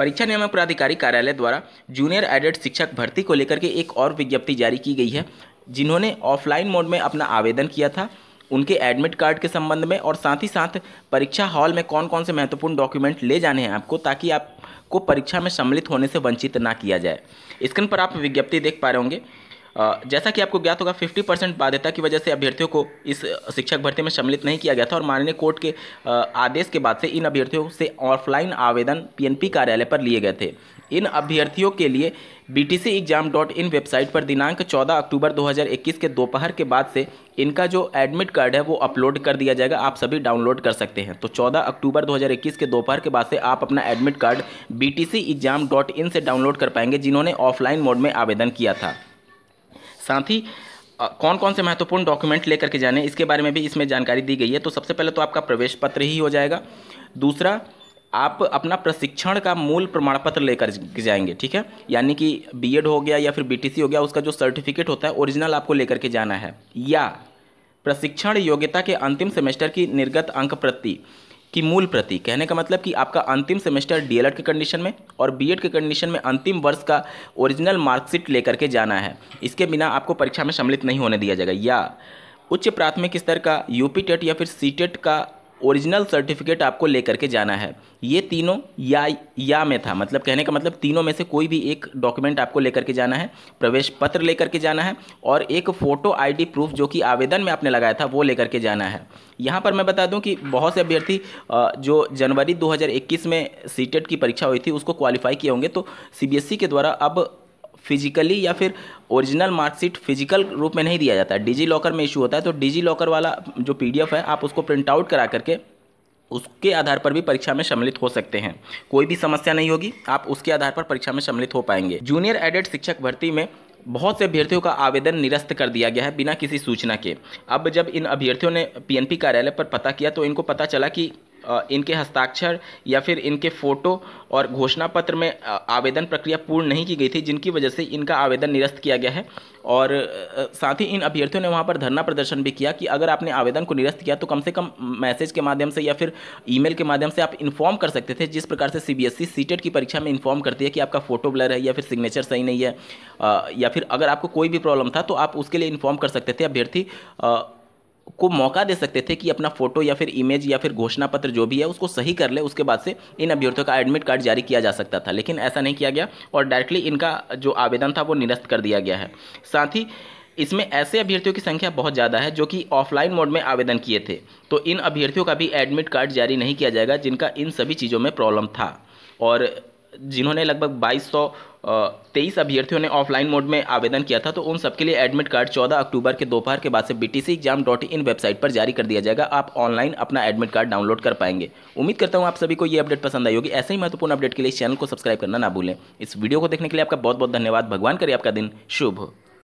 परीक्षा नियामक प्राधिकारी कार्यालय द्वारा जूनियर एडेड शिक्षक भर्ती को लेकर के एक और विज्ञप्ति जारी की गई है, जिन्होंने ऑफलाइन मोड में अपना आवेदन किया था, उनके एडमिट कार्ड के संबंध में और साथ ही साथ परीक्षा हॉल में कौन कौन से महत्वपूर्ण डॉक्यूमेंट ले जाने हैं आपको, ताकि आपको परीक्षा में सम्मिलित होने से वंचित ना किया जाए। स्क्रीन पर आप विज्ञप्ति देख पा रहे होंगे जैसा कि आपको ज्ञात होगा 50 परसेंट बाध्यता की वजह से अभ्यर्थियों को इस शिक्षक भर्ती में सम्मिलित नहीं किया गया था और माननीय कोर्ट के आदेश के बाद से इन अभ्यर्थियों से ऑफलाइन आवेदन पीएनपी कार्यालय पर लिए गए थे। इन अभ्यर्थियों के लिए B T C exam dot in website पर दिनांक 14 अक्टूबर 2021 के दोपहर के बाद से इनका जो एडमिट कार्ड है वो अपलोड कर दिया जाएगा। आप सभी डाउनलोड कर सकते हैं। तो 14 अक्टूबर 2021 के दोपहर के बाद से आप अपना admit card B T C exam dot in से डाउनलोड कर पाएँगे, जिन्होंने ऑफलाइन मोड में आवेदन किया था। साथ ही कौन कौन से महत्वपूर्ण डॉक्यूमेंट लेकर के जाने, इसके बारे में भी इसमें जानकारी दी गई है। तो सबसे पहले तो आपका प्रवेश पत्र ही हो जाएगा। दूसरा, आप अपना प्रशिक्षण का मूल प्रमाण पत्र लेकर जाएँगे, ठीक है? यानी कि बीएड हो गया या फिर बीटीसी हो गया, उसका जो सर्टिफिकेट होता है ओरिजिनल आपको लेकर के जाना है। या, प्रशिक्षण योग्यता के अंतिम सेमेस्टर की निर्गत अंक प्रति की मूल प्रति कहने का मतलब कि आपका अंतिम सेमेस्टर डीएलएड के कंडीशन में और बीएड के कंडीशन में अंतिम वर्ष का ओरिजिनल मार्कशीट लेकर के जाना है। इसके बिना आपको परीक्षा में सम्मिलित नहीं होने दिया जाएगा। या उच्च प्राथमिक स्तर का यूपी टेट या फिर सी टेट का ओरिजिनल सर्टिफिकेट आपको लेकर के जाना है। ये तीनों या या में था। मतलब कहने का मतलब तीनों में से कोई भी एक डॉक्यूमेंट आपको लेकर के जाना है, प्रवेश पत्र लेकर के जाना है और एक फ़ोटो आईडी प्रूफ जो कि आवेदन में आपने लगाया था, वो लेकर के जाना है। यहाँ पर मैं बता दूँ कि बहुत से अभ्यर्थी जो जनवरी 2021 में सीटेट की परीक्षा हुई थी, उसको क्वालिफाई किए होंगे। तो सीबीएसई के द्वारा अब फिजिकली या फिर ओरिजिनल मार्कशीट फ़िज़िकल रूप में नहीं दिया जाता। है डिजी लॉकर में इशू होता है तो डिजी लॉकर वाला जो पीडीएफ है, आप उसको प्रिंट आउट करा करके उसके आधार पर भी परीक्षा में सम्मिलित हो सकते हैं। कोई भी समस्या नहीं होगी, आप उसके आधार पर परीक्षा में सम्मिलित हो पाएँगे। जूनियर एडेड शिक्षक भर्ती में बहुत से अभ्यर्थियों का आवेदन निरस्त कर दिया गया है बिना किसी सूचना के। अब जब इन अभ्यर्थियों ने पीएनपी कार्यालय पर पता किया तो इनको पता चला कि इनके हस्ताक्षर या फिर इनके फ़ोटो और घोषणा पत्र में आवेदन प्रक्रिया पूर्ण नहीं की गई थी, जिनकी वजह से इनका आवेदन निरस्त किया गया है। और साथ ही इन अभ्यर्थियों ने वहाँ पर धरना प्रदर्शन भी किया कि अगर आपने आवेदन को निरस्त किया तो कम से कम मैसेज के माध्यम से या फिर ईमेल के माध्यम से आप इन्फॉर्म कर सकते थे, जिस प्रकार से सीबीएसई सीटेट की परीक्षा में इन्फॉर्म करती है कि आपका फ़ोटो ब्लर है या फिर सिग्नेचर सही नहीं है। या फिर अगर आपको कोई भी प्रॉब्लम था तो आप उसके लिए इन्फॉर्म कर सकते थे। अभ्यर्थी को मौका दे सकते थे कि अपना फ़ोटो या फिर इमेज या फिर घोषणा पत्र जो भी है, उसको सही कर ले, उसके बाद से इन अभ्यर्थियों का एडमिट कार्ड जारी किया जा सकता था। लेकिन ऐसा नहीं किया गया और डायरेक्टली इनका जो आवेदन था, वो निरस्त कर दिया गया है। साथ ही, इसमें ऐसे अभ्यर्थियों की संख्या बहुत ज़्यादा है जो कि ऑफलाइन मोड में आवेदन किए थे। तो इन अभ्यर्थियों का भी एडमिट कार्ड जारी नहीं किया जाएगा, जिनका इन सभी चीज़ों में प्रॉब्लम था। और जिन्होंने लगभग बाईस सौ तेईस अभ्यर्थियों ने ऑफलाइन मोड में आवेदन किया था तो उन सबके लिए एडमिट कार्ड 14 अक्टूबर के दोपहर के बाद से B exam dot in website पर जारी कर दिया जाएगा। आप ऑनलाइन अपना एडमिट कार्ड डाउनलोड कर पाएँगे। उम्मीद करता हूँ आप सभी को ये अपडेट पसंद आई होगी। ऐसे ही महत्वपूर्ण अपडेट के लिए इस चैनल को सब्सक्राइब करना ना भूलें। इस वीडियो को देखने के लिए आपका बहुत बहुत धन्यवाद। भगवान करिए आपका दिन शुभ